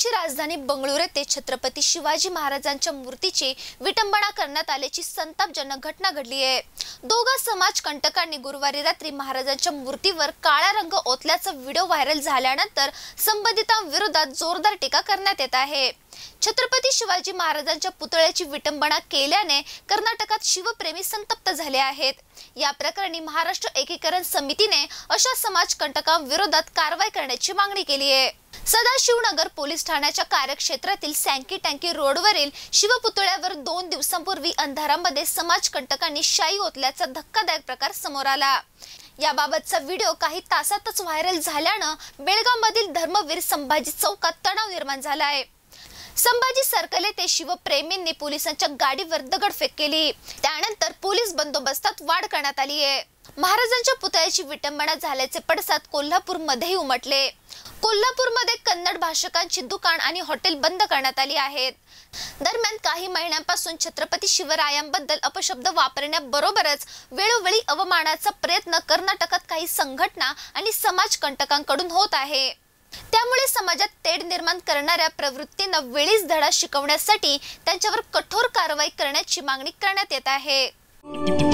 गुजरातची राजधानी बंगळुरू येथे छत्रपती शिवाजी महाराजांच्या मूर्तीची विटंबना करण्यात आल्याची संतापजनक घटना घडली आहे. दोघा समाज कंटकांनी गुरुवारी रात्री महाराजांच्या मूर्तीवर काळा रंग ओतल्याचा व्हिडिओ व्हायरल झाल्यानंतर संबंधितांविरोधात जोरदार टीका करण्यात येत आहे. छत्रपती शिवाजी महाराजांच्या पुतळ्याची विटंबना केल्याने कर्नाटकात शिवप्रेमी संतप्त झाले आहेत. या प्रकरणी महाराष्ट्र एकीकरण समितीने अशा समाज कंटकांविरोधात कारवाई करण्याची मागणी केली आहे. सदाशिवनगर पोलीस ठाण्याच्या कार्यक्षेत्रातील सँकी टँकी रोडवरील शिवपुतळ्यावर दोन दिवसांपूर्वी अंधारामध्ये समाजकंटकांनी शाई ओतल्याचा धक्कादायक प्रकार समोर आला. याबाबतचा व्हिडिओ काही तासातच व्हायरल झाल्यानं बेळगावमधील धर्मवीर संभाजी चौकात तणाव निर्माण झाला आहे. संभाजी सर्कल येथे शिवप्रेमींनी पोलिसांच्या गाडीवर दगडफेक केली. त्यानंतर पोलीस बंदोबस्तात वाढ करण्यात आली आहे. महाराजांच्या पुतळ्याची विटंबना झाल्याचे पडसाद कोल्हापूरमध्येही उमटले. कोल्हापूरमध्ये कन्नड भाषकांची दुकान आणि हॉटेल बंद करण्यात आली आहेत. दरम्यान काही महिन्यांपासून छत्रपती शिवरायांबद्दल अपशब्द वापरण्याबरोबरच वेळोवेळी अवमानाचा प्रयत्न कर्नाटकात काही संघटना आणि समाज कंटकांकडून होत आहे. त्यामुळे समाजात तेढ निर्माण करणाऱ्या प्रवृत्तींना वेळीच धडा शिकवण्यासाठी त्यांच्यावर कठोर कारवाई करण्याची मागणी करण्यात येत आहे.